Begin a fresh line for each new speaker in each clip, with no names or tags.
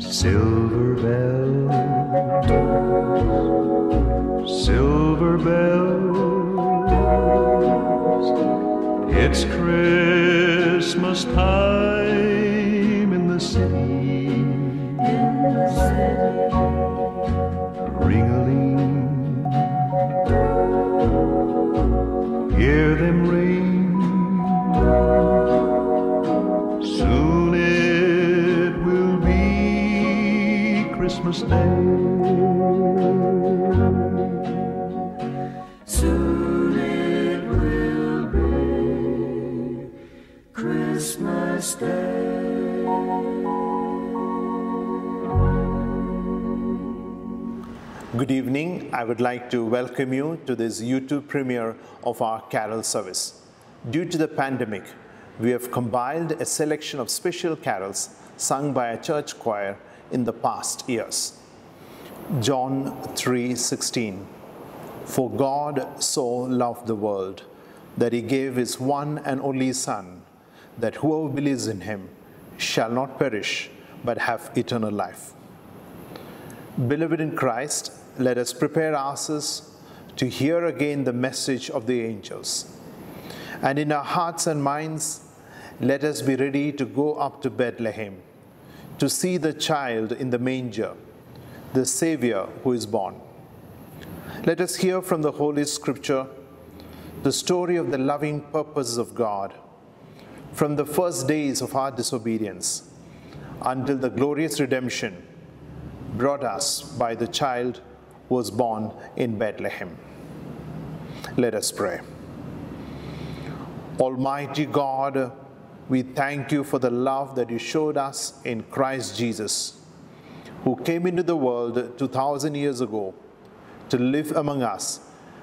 Silver bells, silver bells, it's Christmas time Christmas Day.
Soon it will be Christmas Day.
Good evening. I would like to welcome you to this YouTube premiere of our carol service. Due to the pandemic, we have compiled a selection of special carols sung by a church choir in the past years. John 3:16 For God so loved the world that he gave his one and only son that whoever believes in him shall not perish but have eternal life. Beloved in Christ, let us prepare ourselves to hear again the message of the angels. And in our hearts and minds, let us be ready to go up to Bethlehem to see the child in the manger, the Savior who is born. Let us hear from the Holy Scripture the story of the loving purposes of God from the first days of our disobedience until the glorious redemption brought us by the child who was born in Bethlehem. Let us pray. Almighty God, we thank you for the love that you showed us in Christ Jesus, who came into the world 2,000 years ago to live among us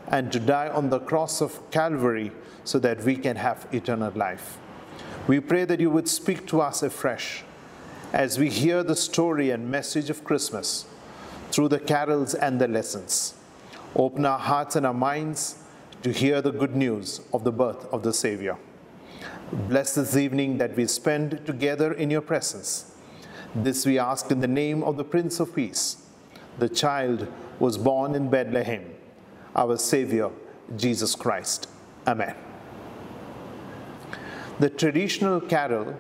and to die on the cross of Calvary so that we can have eternal life. We pray that you would speak to us afresh as we hear the story and message of Christmas through the carols and the lessons. Open our hearts and our minds to hear the good news of the birth of the Savior. Bless this evening that we spend together in your presence. This we ask in the name of the Prince of Peace. The child was born in Bethlehem, our Savior, Jesus Christ. Amen. The traditional carol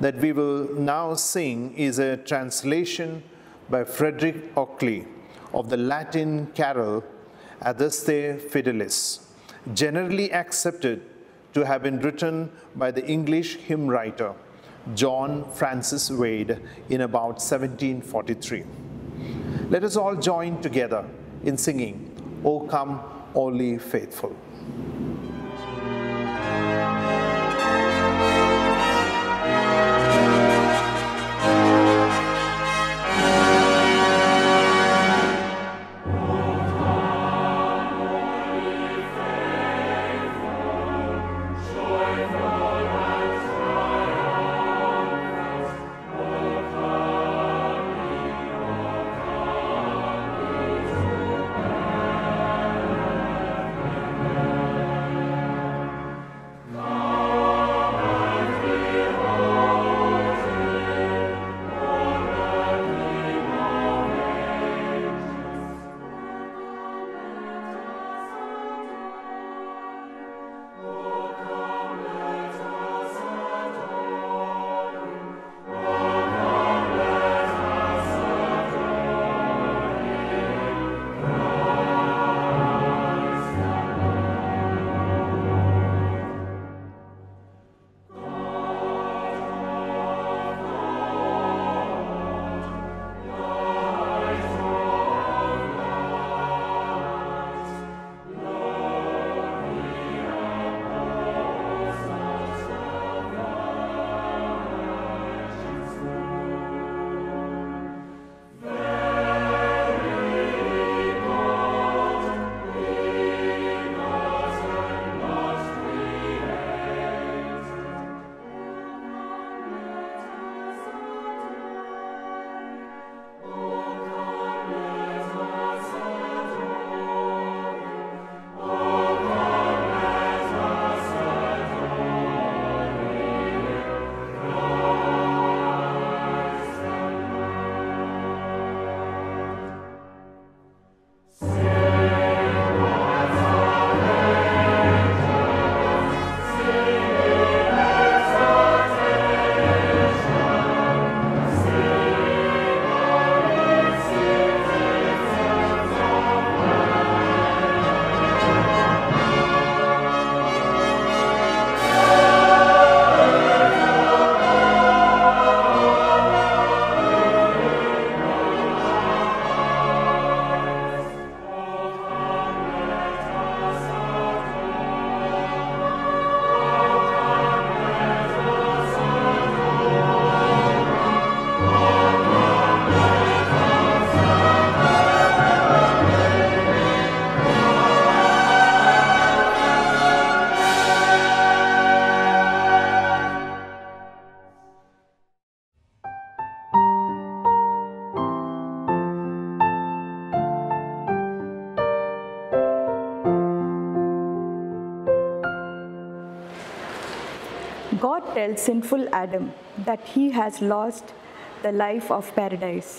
that we will now sing is a translation by Frederick Oakeley of the Latin carol Adeste Fideles, generally accepted to have been written by the English hymn writer John Francis Wade in about 1743. Let us all join together in singing, O come, ye faithful.
Tells sinful Adam that he has lost the life of paradise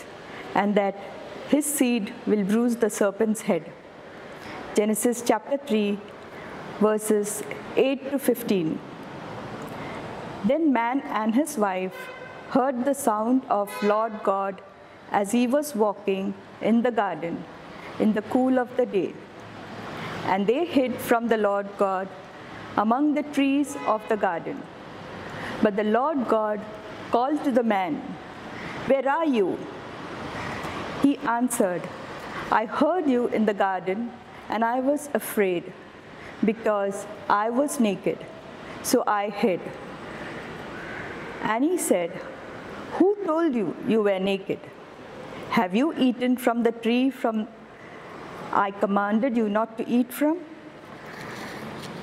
and that his seed will bruise the serpent's head. Genesis chapter 3, verses 8 to 15. Then man and his wife heard the sound of Lord God as he was walking in the garden in the cool of the day. And they hid from the Lord God among the trees of the garden. But the Lord God called to the man, Where are you? He answered, I heard you in the garden, and I was afraid because I was naked, so I hid. And he said, Who told you you were naked? Have you eaten from the tree from I commanded you not to eat from?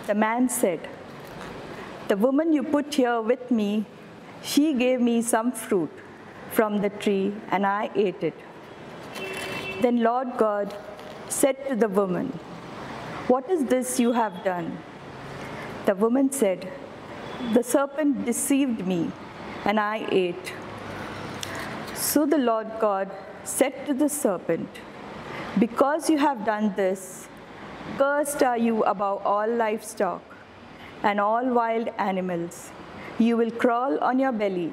The man said, The woman you put here with me, she gave me some fruit from the tree, and I ate it. Then Lord God said to the woman, What is this you have done? The woman said, The serpent deceived me, and I ate. So the Lord God said to the serpent, Because you have done this, cursed are you above all livestock and all wild animals. You will crawl on your belly,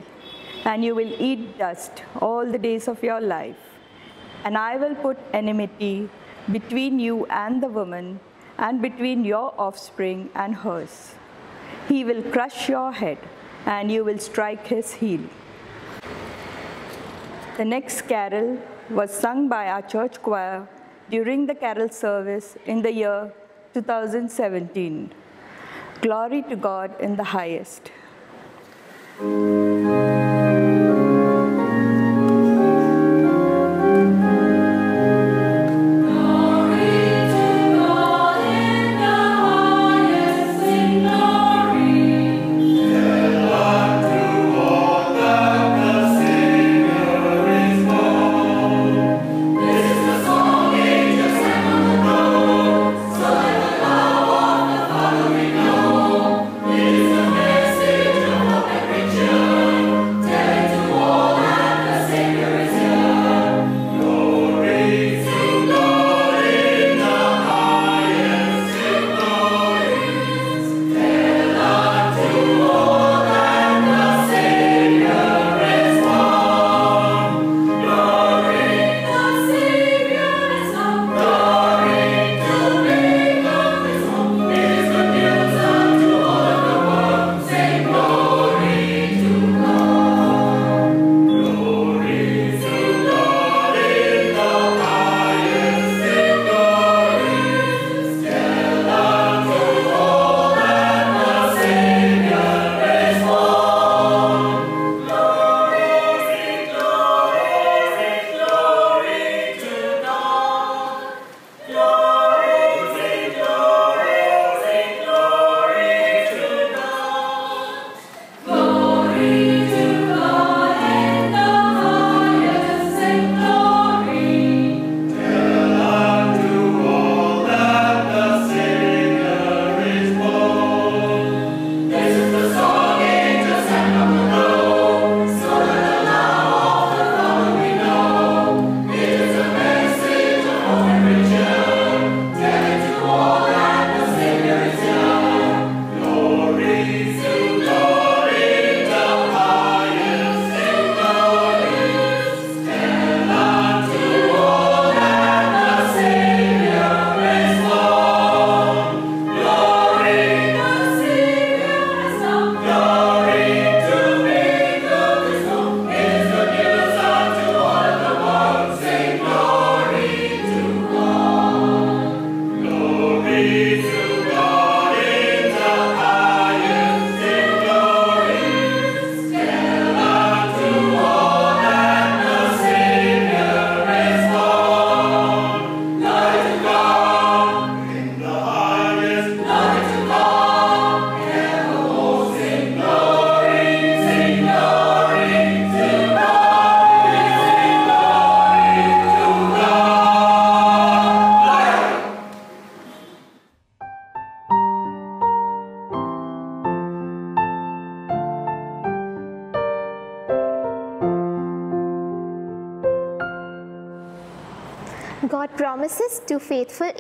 and you will eat dust all the days of your life. And I will put enmity between you and the woman, and between your offspring and hers. He will crush your head, and you will strike his heel. The next carol was sung by our church choir during the carol service in the year 2017. Glory to God in the highest.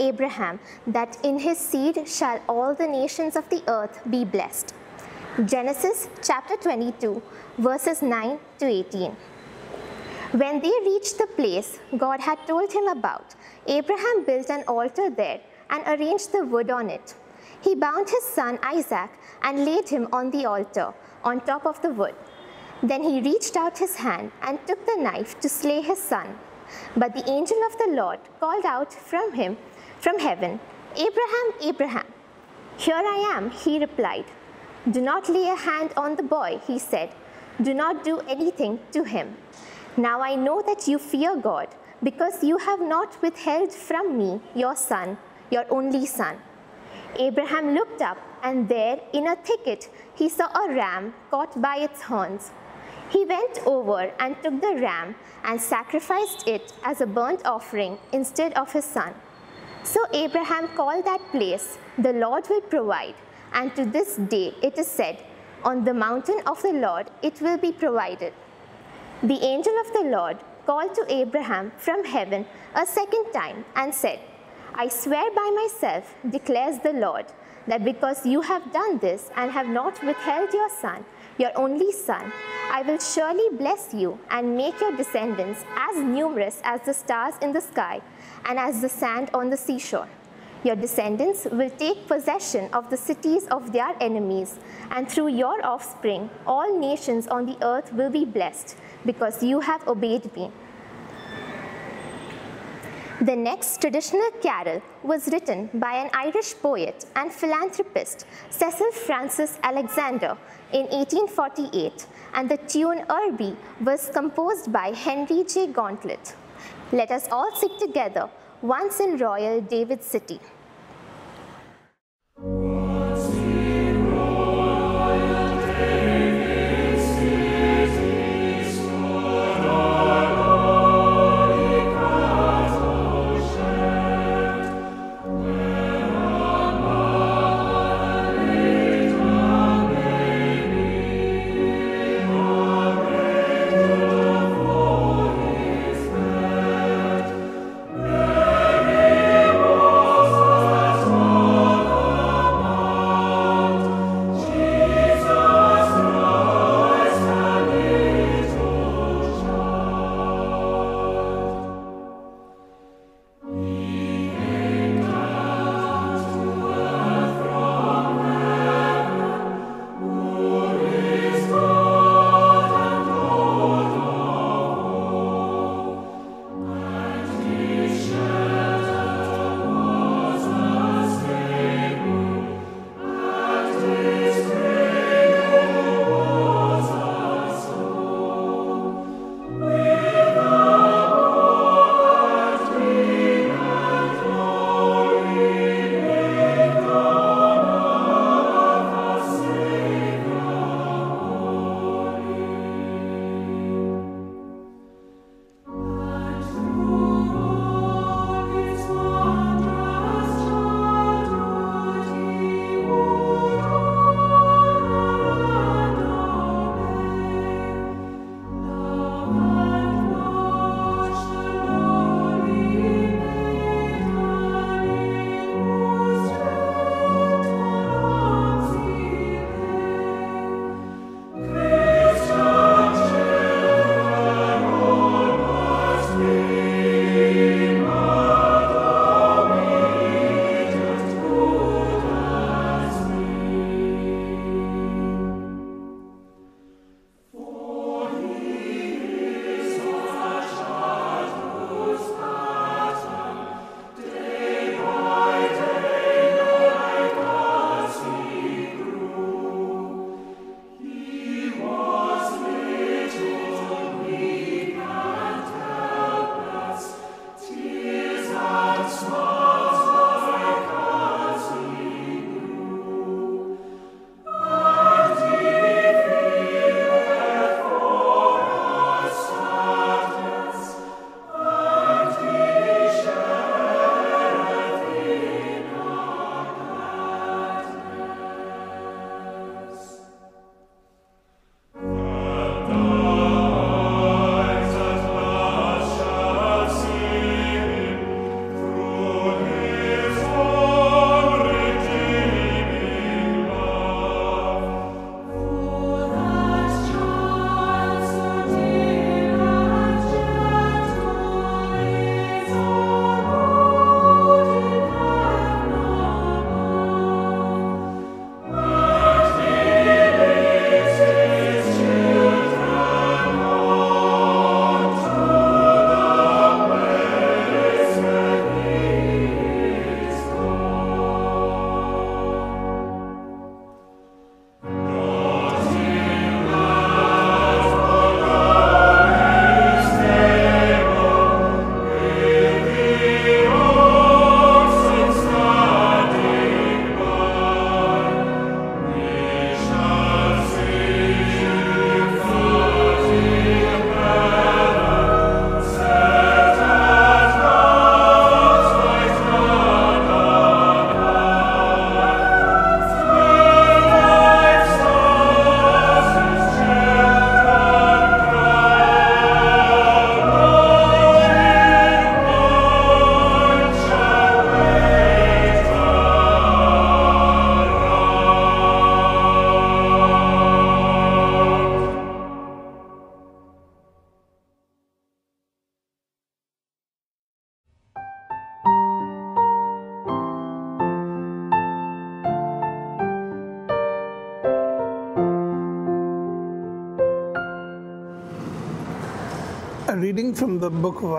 Abraham that in his seed shall all the nations of the earth be blessed. Genesis chapter 22, verses 9 to 18. When they reached the place God had told him about, Abraham built an altar there and arranged the wood on it. He bound his son Isaac and laid him on the altar on top of the wood. Then he reached out his hand and took the knife to slay his son. But the angel of the Lord called out from him from heaven, Abraham, Abraham. Here I am, he replied. Do not lay a hand on the boy, he said. Do not do anything to him. Now I know that you fear God, because you have not withheld from me your son, your only son. Abraham looked up, and there in a thicket he saw a ram caught by its horns. He went over and took the ram and sacrificed it as a burnt offering instead of his son. So Abraham called that place, The Lord will provide, and to this day it is said, On the mountain of the Lord it will be provided. The angel of the Lord called to Abraham from heaven a second time and said, I swear by myself, declares the Lord, that because you have done this and have not withheld your son, your only son, I will surely bless you and make your descendants as numerous as the stars in the sky and as the sand on the seashore. Your descendants will take possession of the cities of their enemies, and through your offspring, all nations on the earth will be blessed because you have obeyed me. The next traditional carol was written by an Irish poet and philanthropist, Cecil Frances Alexander, in 1848, and the tune Irby was composed by Henry J. Gauntlett. Let us all sing together, Once in Royal David City.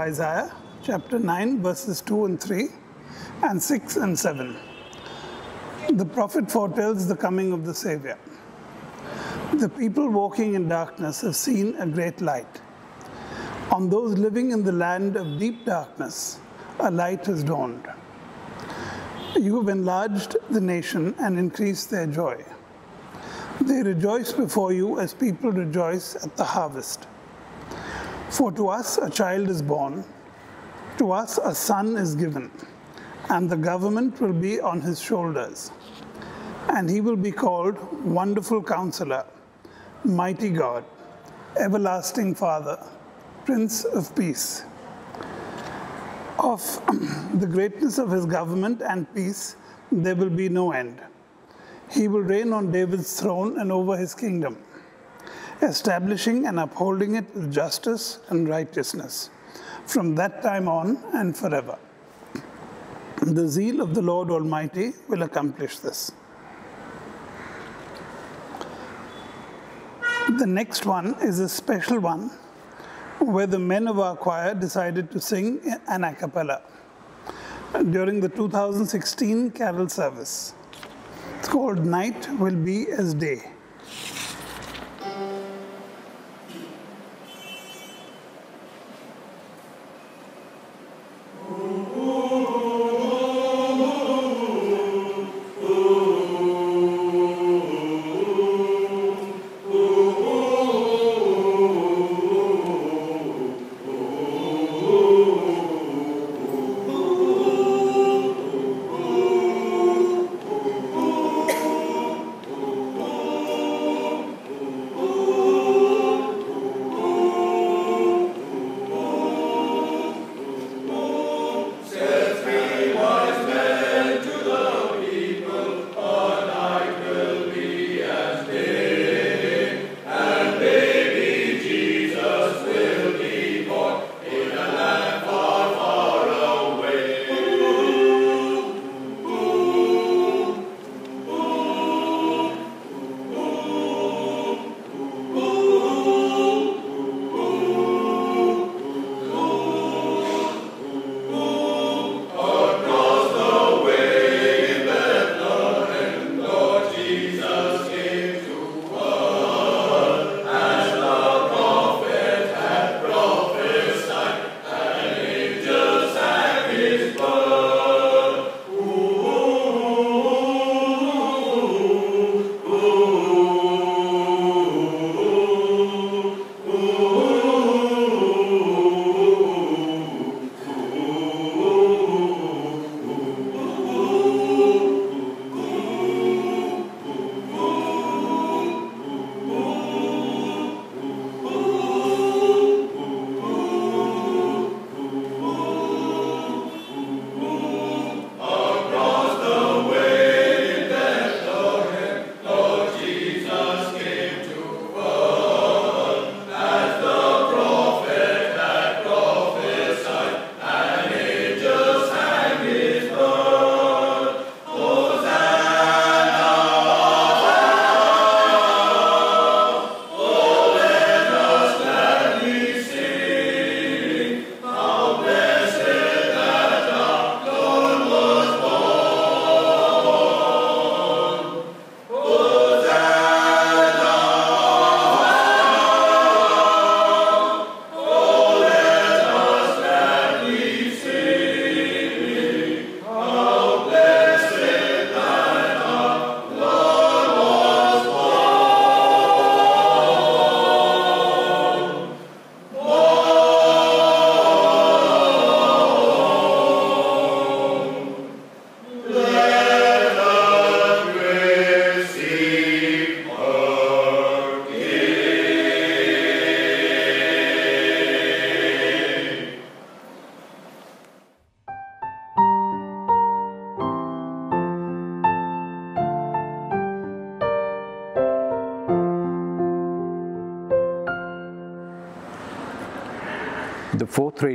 Isaiah, chapter 9, verses 2 and 3, and 6 and 7. The prophet foretells the coming of the Savior. The people walking in darkness have seen a great light. On those living in the land of deep darkness, a light has dawned. You have enlarged the nation and increased their joy. They rejoice before you as people rejoice at the harvest. For to us a child is born, to us a son is given, and the government will be on his shoulders. And he will be called Wonderful Counselor, Mighty God, Everlasting Father, Prince of Peace. Of the greatness of his government and peace, there will be no end. He will reign on David's throne and over his kingdom, establishing and upholding it with justice and righteousness from that time on and forever. The zeal of the Lord Almighty will accomplish this. The next one is a special one where the men of our choir decided to sing an a cappella during the 2016 carol service. It's called Night Will Be as Day.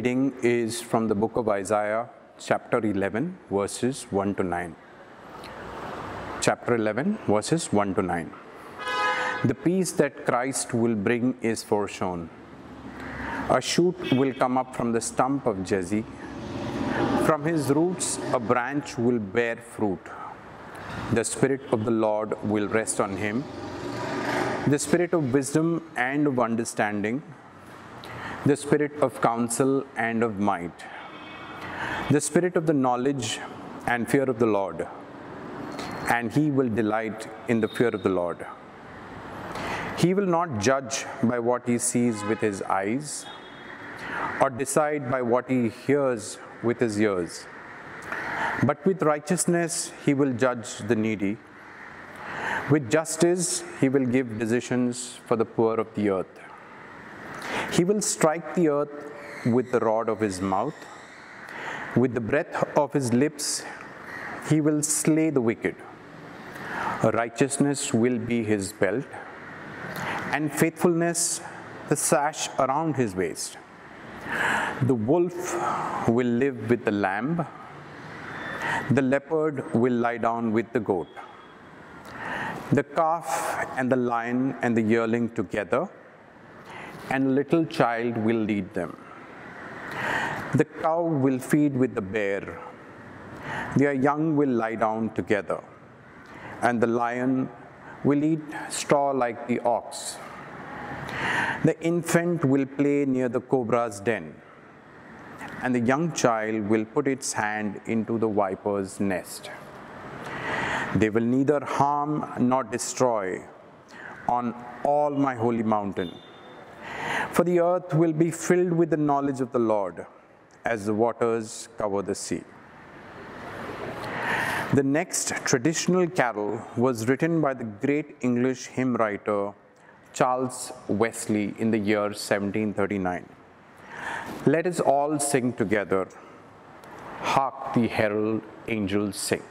Reading is from the book of Isaiah, chapter 11, verses 1 to 9. Chapter 11, verses 1 to 9. The peace that Christ will bring is foreshown. A shoot will come up from the stump of Jesse. From his roots, a branch will bear fruit. The Spirit of the Lord will rest on him the Spirit of wisdom and of understanding, the Spirit of counsel and of might, the Spirit of the knowledge and fear of the Lord. And he will delight in the fear of the Lord. He will not judge by what he sees with his eyes or decide by what he hears with his ears. But with righteousness he will judge the needy. With justice he will give decisions for the poor of the earth. He will strike the earth with the rod of his mouth. With the breath of his lips he will slay the wicked. Righteousness will be his belt, and faithfulness the sash around his waist. The wolf will live with the lamb, the leopard will lie down with the goat. The calf and the lion and the yearling together, and little child will lead them. The cow will feed with the bear, their young will lie down together, and the lion will eat straw like the ox. The infant will play near the cobra's den, and the young child will put its hand into the viper's nest. They will neither harm nor destroy on all my holy mountain. For the earth will be filled with the knowledge of the Lord as the waters cover the sea. The next traditional carol was written by the great English hymn writer Charles Wesley in the year 1739. Let us all sing together. Hark the herald angels sing.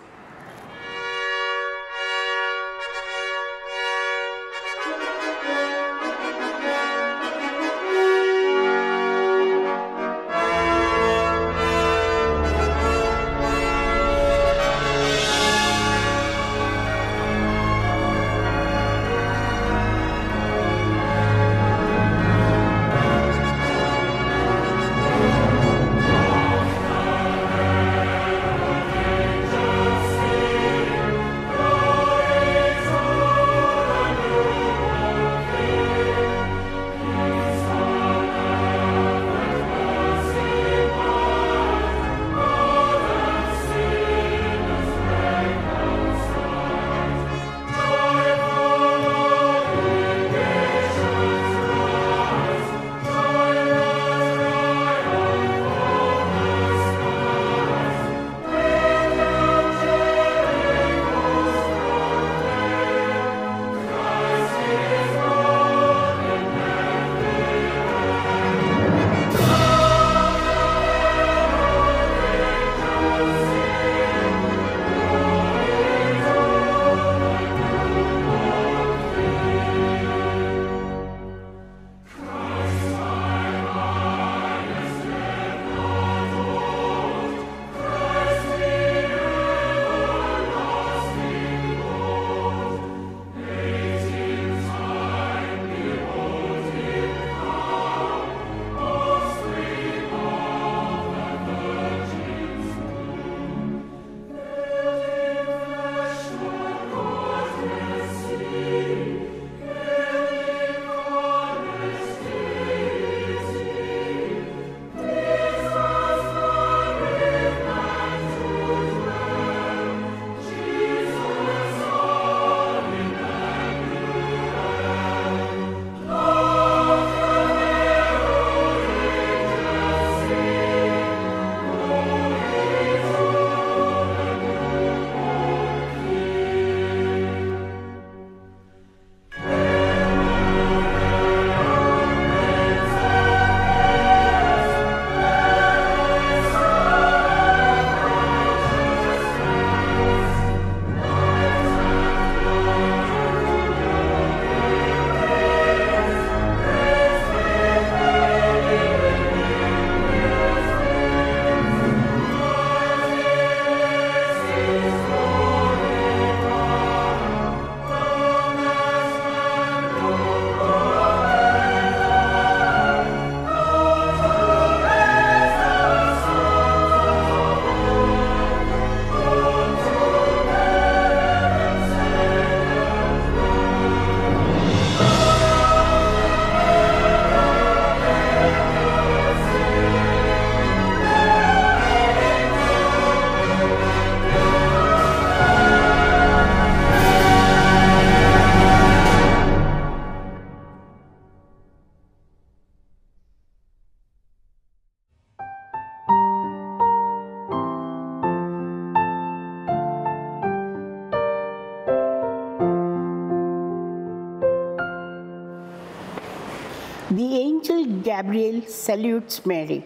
Salutes Mary.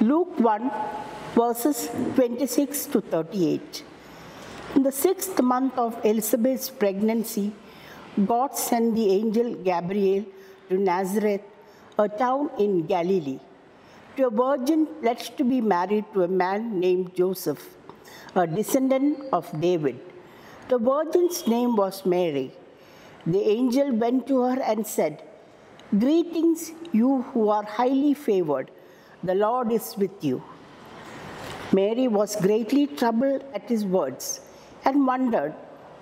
Luke 1, verses 26 to 38. In the sixth month of Elizabeth's pregnancy, God sent the angel Gabriel to Nazareth, a town in Galilee, to a virgin pledged to be married to a man named Joseph, a descendant of David. The virgin's name was Mary. The angel went to her and said, Greetings, you who are highly favored. The Lord is with you. Mary was greatly troubled at his words and wondered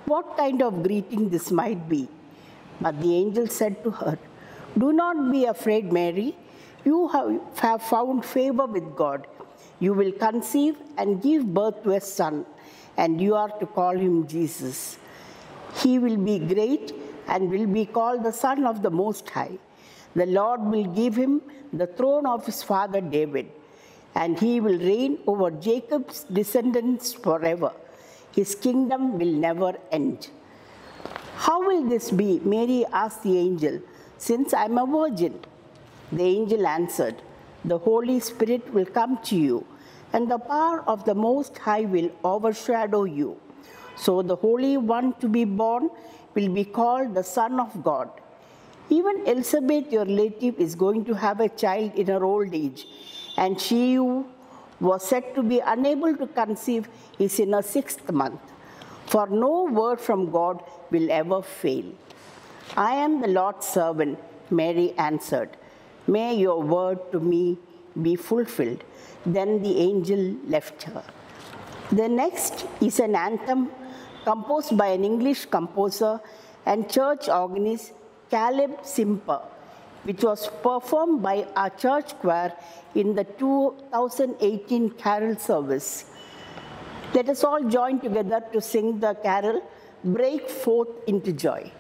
what kind of greeting this might be. But the angel said to her, Do not be afraid, Mary. You have found favor with God. You will conceive and give birth to a son, and you are to call him Jesus. He will be great and will be called the Son of the Most High. The Lord will give him the throne of his father David, and he will reign over Jacob's descendants forever. His kingdom will never end. How will this be? Mary asked the angel, since I'm a virgin. The angel answered, The Holy Spirit will come to you, and the power of the Most High will overshadow you. So the Holy One to be born will be called the Son of God. Even Elizabeth, your relative, is going to have a child in her old age, and she was said to be unable to conceive is in her sixth month. For no word from God will ever fail. I am the Lord's servant, Mary answered. May your word to me be fulfilled. Then the angel left her. The next is an anthem composed by an English composer and church organist, Caleb Simper, which was performed by our church choir in the 2018 carol service. Let us all join together to sing the carol, Break Forth into Joy.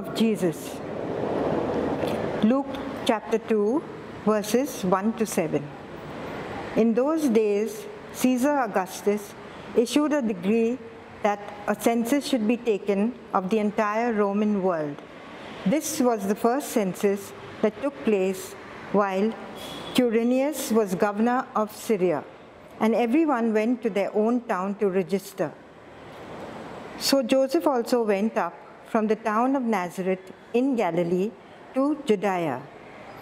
Of Jesus. Luke chapter 2, verses 1 to 7. In those days, Caesar Augustus issued a decree that a census should be taken of the entire Roman world. This was the first census that took place while Quirinius was governor of Syria, and everyone went to their own town to register. So Joseph also went up from the town of Nazareth in Galilee to Judea,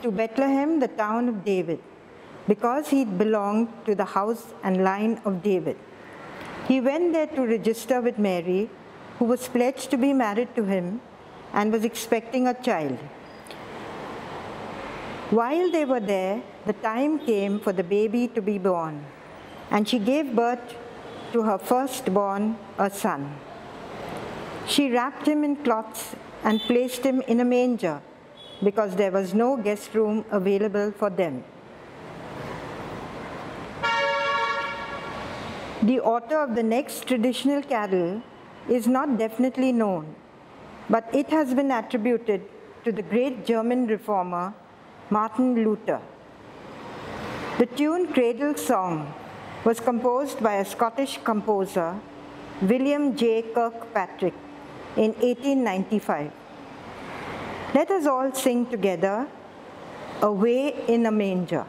to Bethlehem, the town of David, because he belonged to the house and line of David. He went there to register with Mary, who was pledged to be married to him and was expecting a child. While they were there, the time came for the baby to be born, and she gave birth to her firstborn, a son. She wrapped him in cloths and placed him in a manger because there was no guest room available for them. The author of the next traditional carol is not definitely known, but it has been attributed to the great German reformer Martin Luther. The tune Cradle Song was composed by a Scottish composer, William J. Kirkpatrick, in 1895. Let us all sing together, Away in a Manger.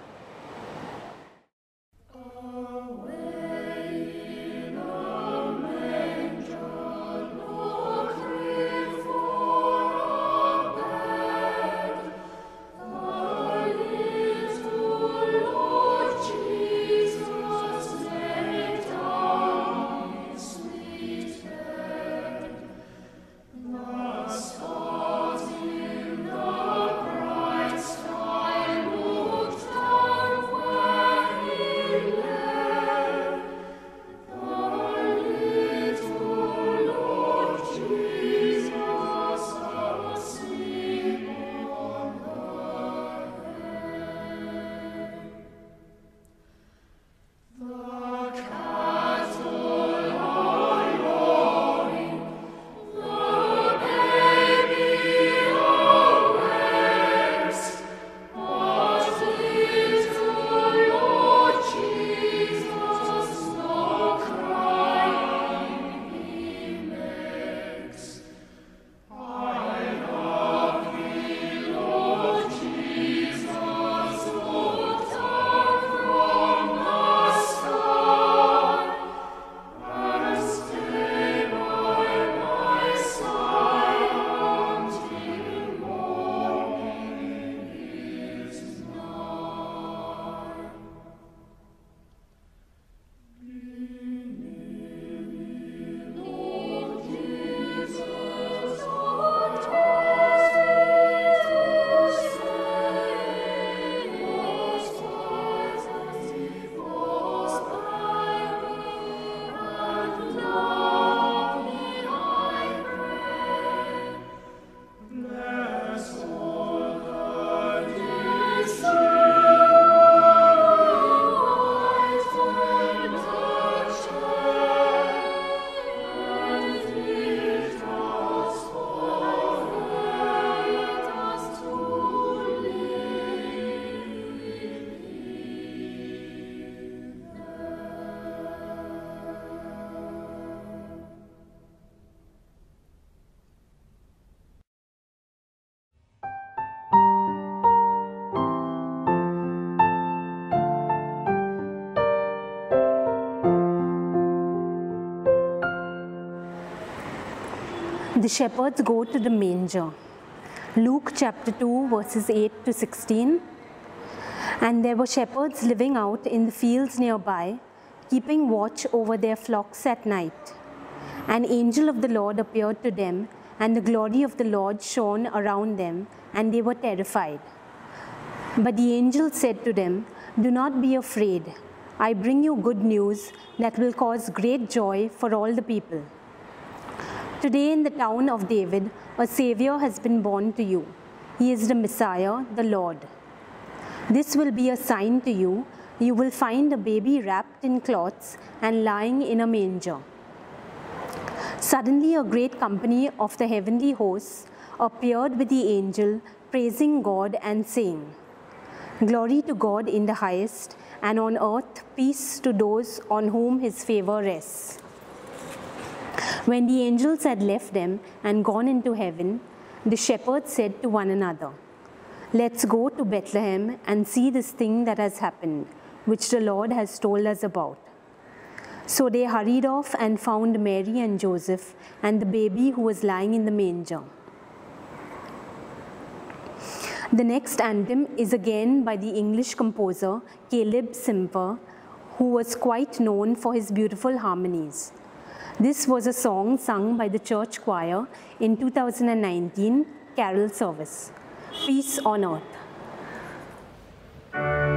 The shepherds go to the manger. Luke chapter 2, verses 8 to 16. And there were shepherds living out in the fields nearby, keeping watch over their flocks at night. An angel of the Lord appeared to them, and the glory of the Lord shone around them, and they were terrified. But the angel said to them, Do not be afraid. I bring you good news that will cause great joy for all the people. Today, in the town of David, a Savior has been born to you. He is the Messiah, the Lord. This will be a sign to you. You will find a baby wrapped in cloths and lying in a manger. Suddenly, a great company of the heavenly hosts appeared with the angel, praising God and saying, Glory to God in the highest, and on earth peace to those on whom his favor rests. When the angels had left them and gone into heaven, the shepherds said to one another, Let's go to Bethlehem and see this thing that has happened, which the Lord has told us about. So they hurried off and found Mary and Joseph and the baby who was lying in the manger. The next anthem is again by the English composer Caleb Simper, who was quite known for his beautiful harmonies. This was a song sung by the church choir in 2019 carol service. Peace on earth.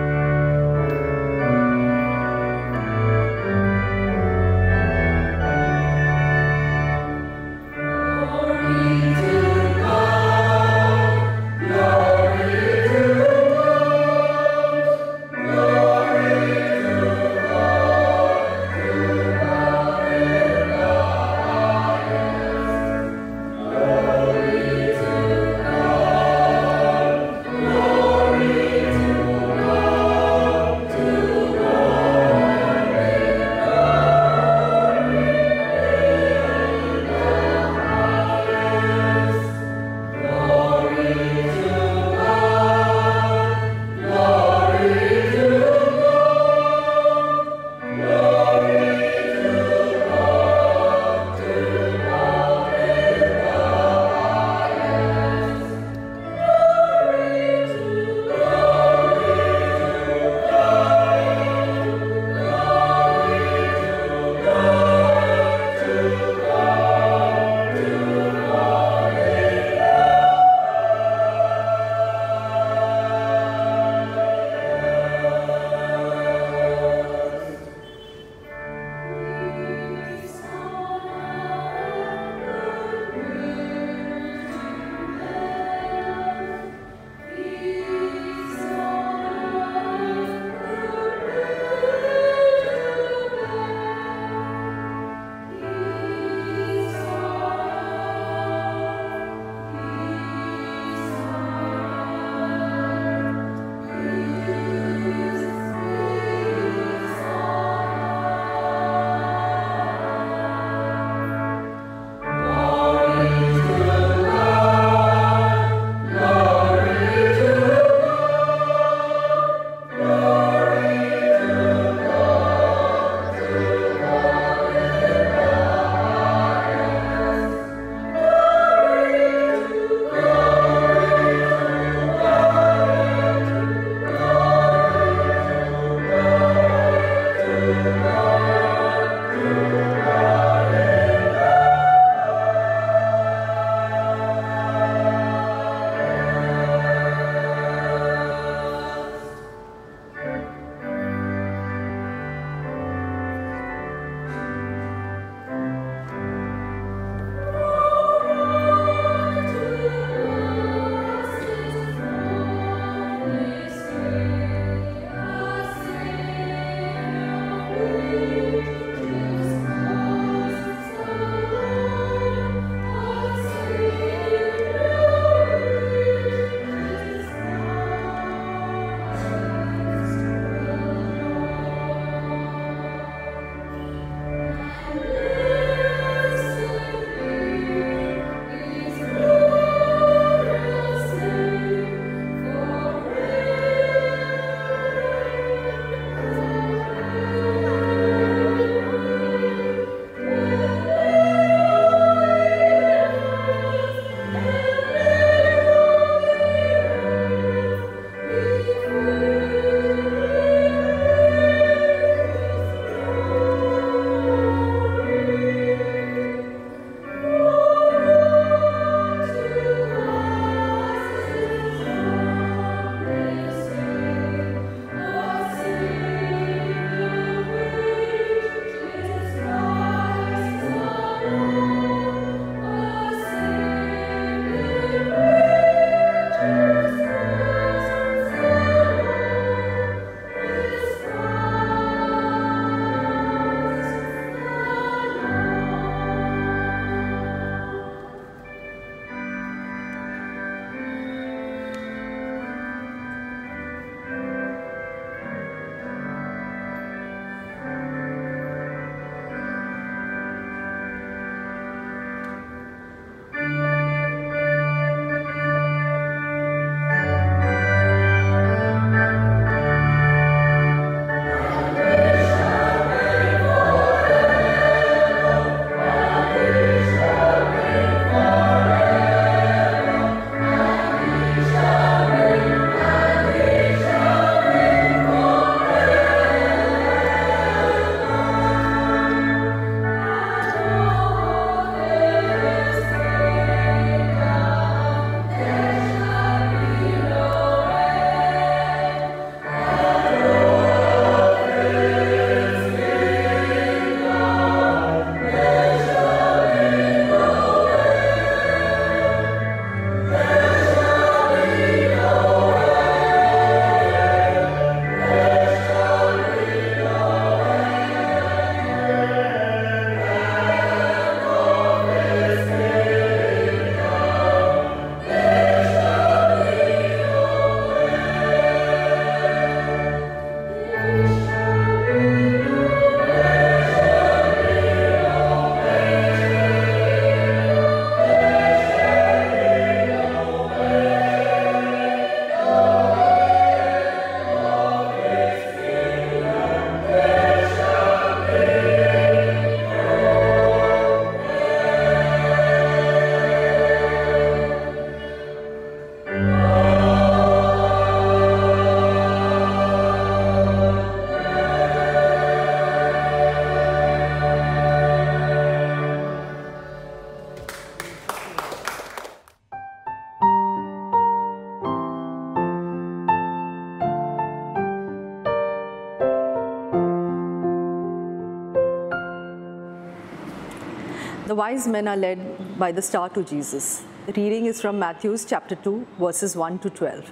Wise men are led by the star to Jesus. The reading is from Matthew's chapter 2, verses 1 to 12.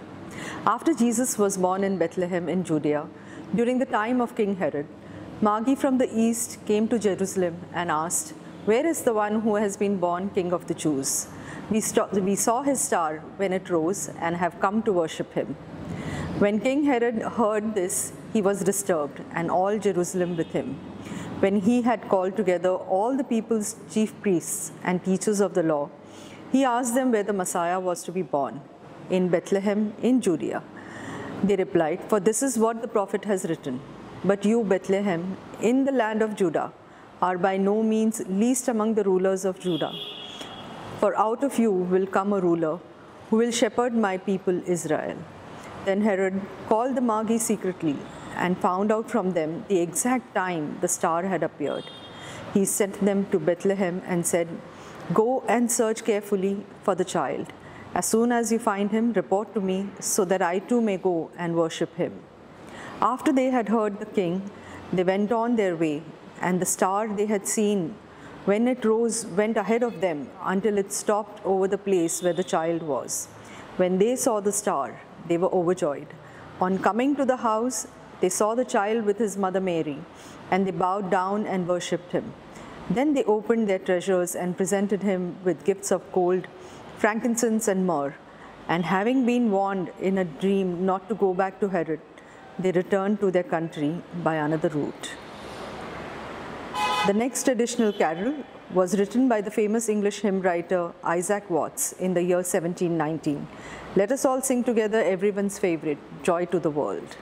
After Jesus was born in Bethlehem in Judea, during the time of King Herod, Magi from the east came to Jerusalem and asked, Where is the one who has been born King of the Jews? We, we saw his star when it rose and have come to worship him. When King Herod heard this, he was disturbed, and all Jerusalem with him. When he had called together all the people's chief priests and teachers of the law, he asked them where the Messiah was to be born. In Bethlehem, in Judea. They replied, For this is what the prophet has written. But you, Bethlehem, in the land of Judah, are by no means least among the rulers of Judah. For out of you will come a ruler who will shepherd my people Israel. Then Herod called the Magi secretly and found out from them the exact time the star had appeared. He sent them to Bethlehem and said, Go and search carefully for the child. As soon as you find him, report to me so that I too may go and worship him. After they had heard the king, they went on their way, and the star they had seen when it rose went ahead of them until it stopped over the place where the child was. When they saw the star, they were overjoyed. On coming to the house, they saw the child with his mother Mary, and they bowed down and worshipped him. Then they opened their treasures and presented him with gifts of gold, frankincense, and myrrh. And having been warned in a dream not to go back to Herod, they returned to their country by another route. The next traditional carol was written by the famous English hymn writer Isaac Watts in the year 1719. Let us all sing together everyone's favorite, Joy to the World.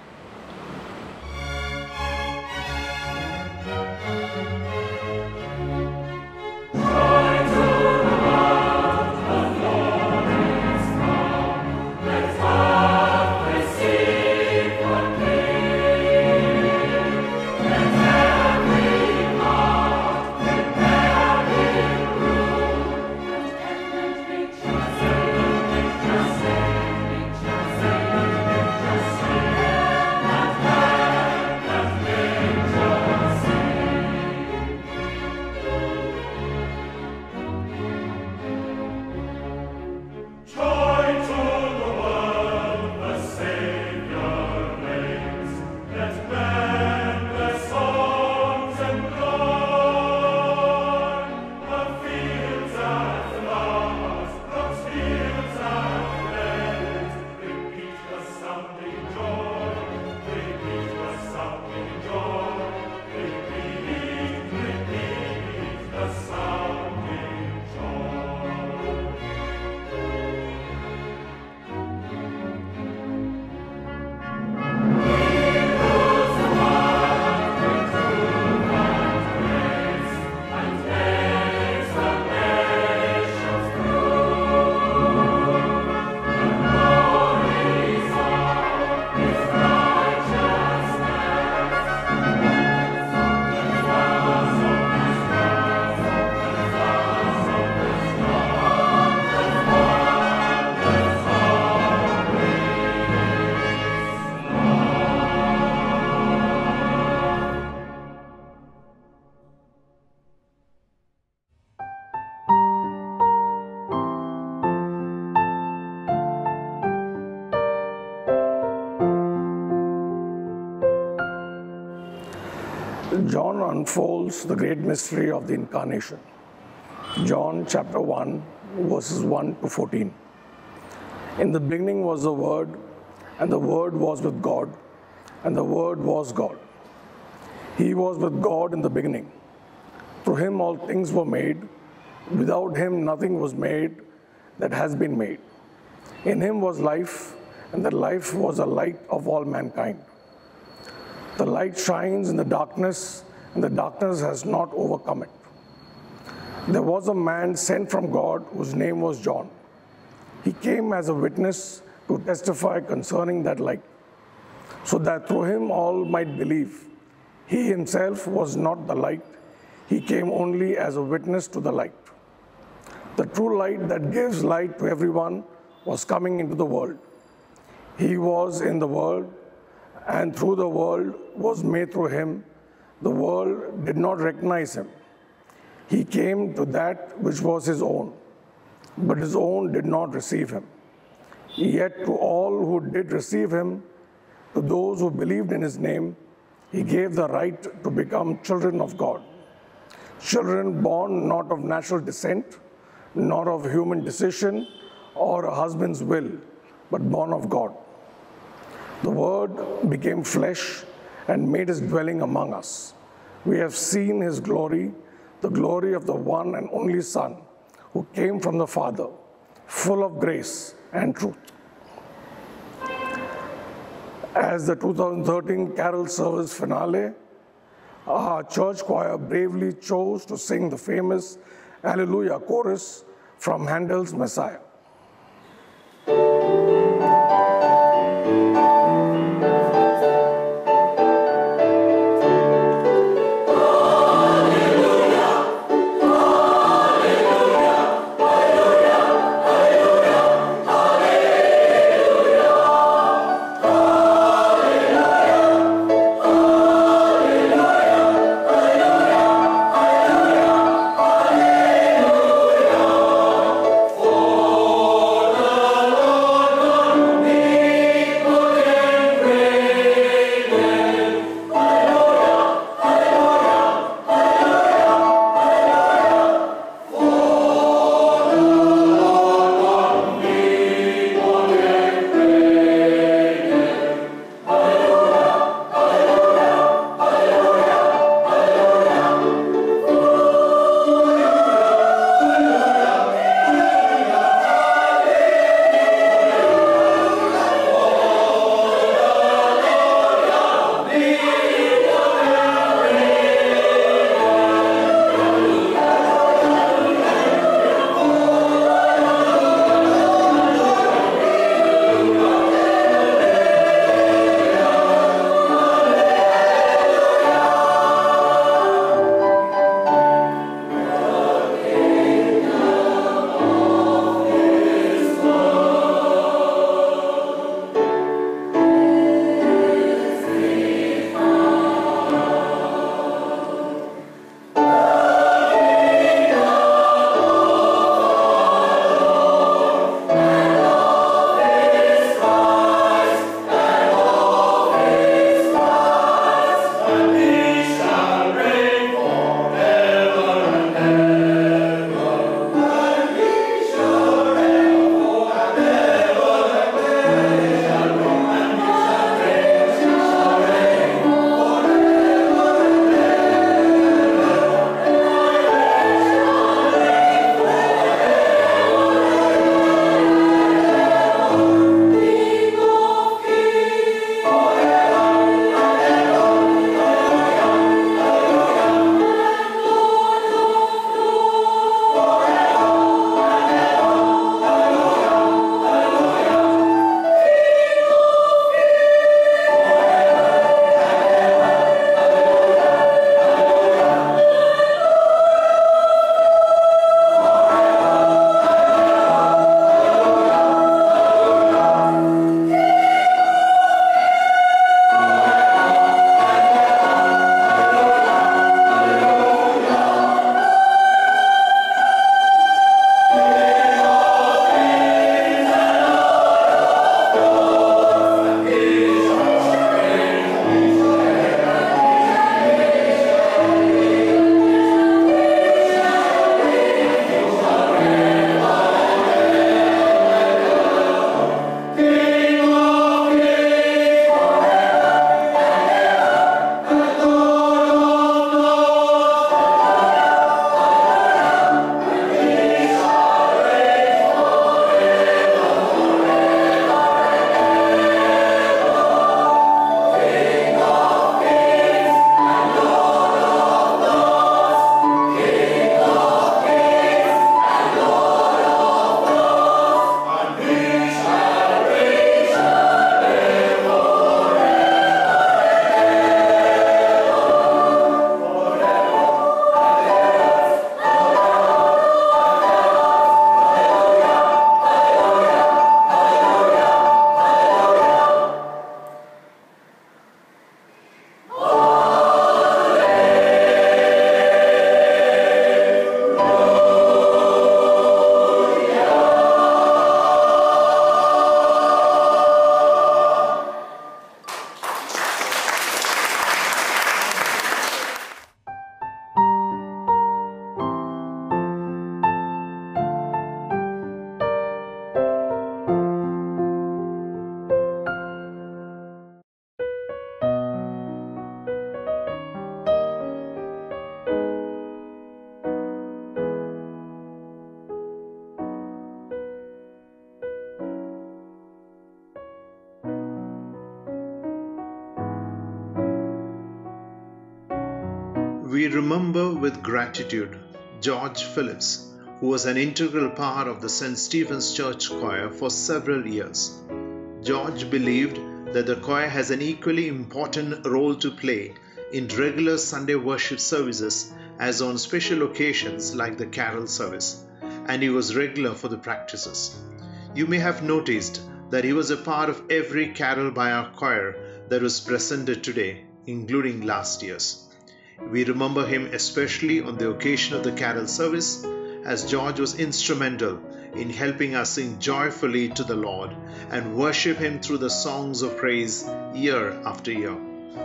The great mystery of the incarnation. John chapter 1, verses 1 to 14. In the beginning was the Word, and the Word was with God, and the Word was God. He was with God in the beginning. Through him all things were made. Without him nothing was made that has been made. In him was life, and the life was the light of all mankind. The light shines in the darkness, the darkness has not overcome it. There was a man sent from God whose name was John. He came as a witness to testify concerning that light, so that through him all might believe. He himself was not the light, he came only as a witness to the light. The true light that gives light to everyone was coming into the world. He was in the world, and through the world was made through him. The world did not recognize him. He came to that which was his own, but his own did not receive him. Yet to all who did receive him, to those who believed in his name, he gave the right to become children of God. Children born not of natural descent, nor of human decision or a husband's will, but born of God. The Word became flesh and made his dwelling among us. We have seen his glory, the glory of the one and only Son, who came from the Father, full of grace and truth. As the 2013 Carol Service finale, our church choir bravely chose to sing the famous Alleluia chorus from Handel's Messiah.
George Phillips, who was an integral part of the St. Stephen's Church choir for several years. George believed that the choir has an equally important role to play in regular Sunday worship services as on special occasions like the carol service, and he was regular for the practices. You may have noticed that he was a part of every carol by our choir that was presented today, including last year's. We remember him especially on the occasion of the carol service, as George was instrumental in helping us sing joyfully to the Lord and worship Him through the songs of praise year after year.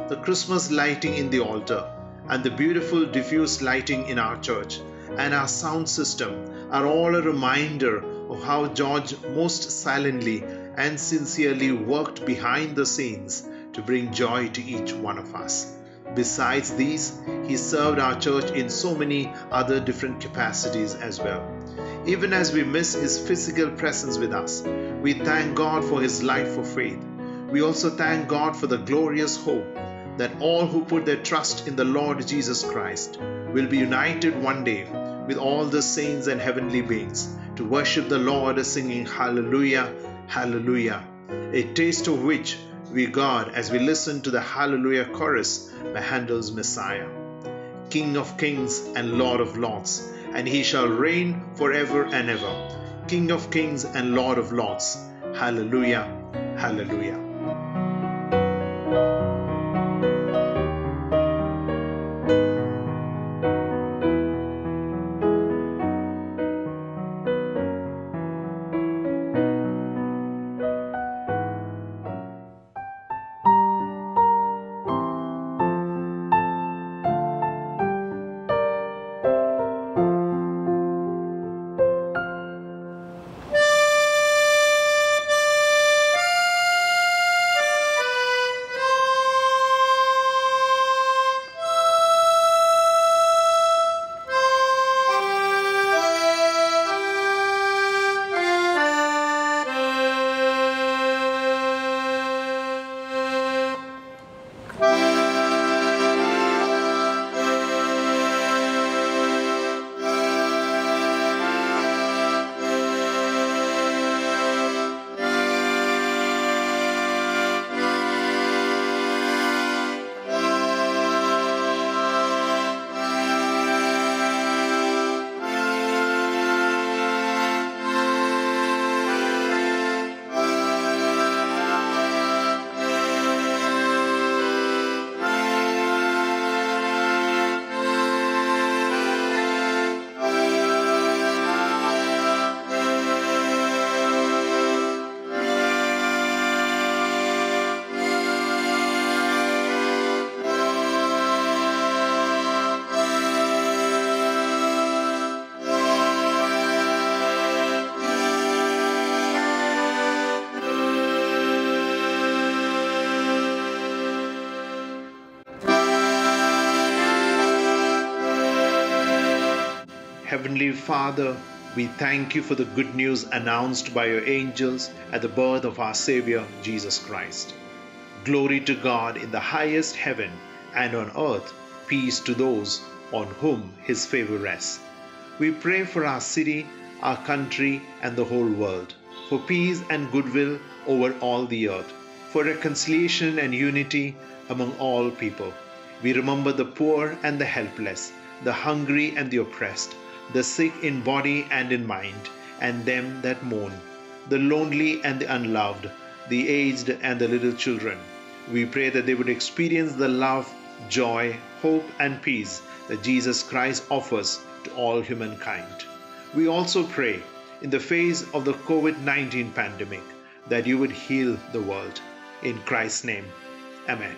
The Christmas lighting in the altar and the beautiful diffuse lighting in our church and our sound system are all a reminder of how George most silently and sincerely worked behind the scenes to bring joy to each one of us. Besides these, he served our church in so many other different capacities as well. Even as we miss his physical presence with us, we thank God for his life of faith. We also thank God for the glorious hope that all who put their trust in the Lord Jesus Christ will be united one day with all the saints and heavenly beings to worship the Lord singing Hallelujah, Hallelujah, a taste of which we God as we listen to the Hallelujah chorus by Handel's Messiah. King of kings and Lord of lords, and he shall reign forever and ever. King of kings and Lord of lords. Hallelujah, hallelujah. Heavenly Father, we thank you for the good news announced by your angels at the birth of our Savior, Jesus Christ. Glory to God in the highest heaven, and on earth peace to those on whom his favor rests. We pray for our city, our country, and the whole world, for peace and goodwill over all the earth, for reconciliation and unity among all people. We remember the poor and the helpless, the hungry and the oppressed, the sick in body and in mind, and them that mourn, the lonely and the unloved, the aged and the little children. We pray that they would experience the love, joy, hope, and peace that Jesus Christ offers to all humankind. We also pray in the face of the COVID 19 pandemic that you would heal the world. In Christ's name, Amen.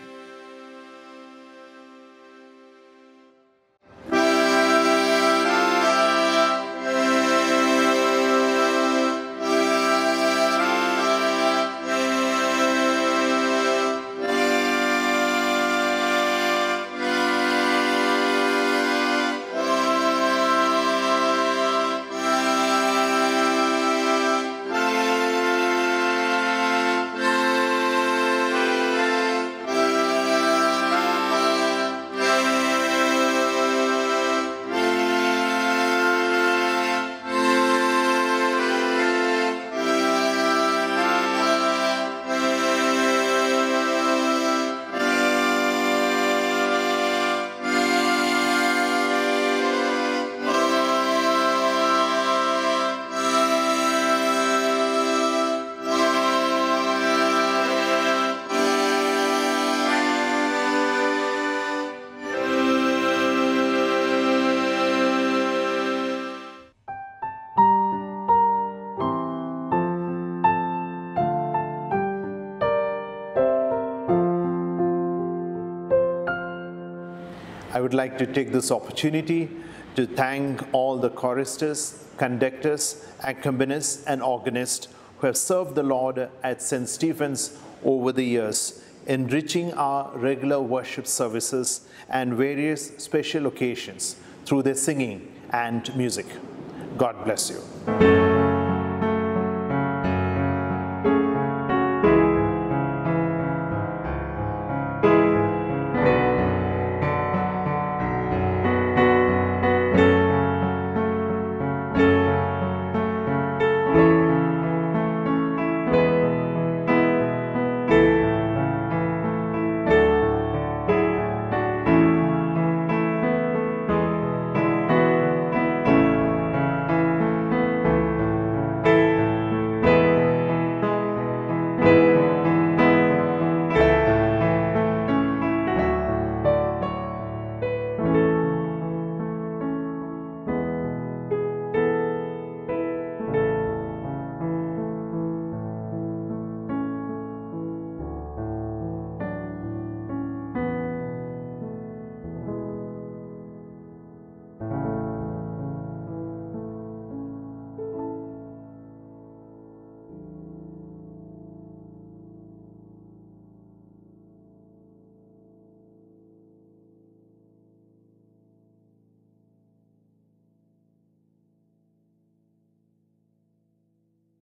Would like to take this opportunity to thank all the choristers, conductors, accompanists, and organists who have served the Lord at St. Stephen's over the years, enriching our regular worship services and various special occasions through their singing and music. God bless you.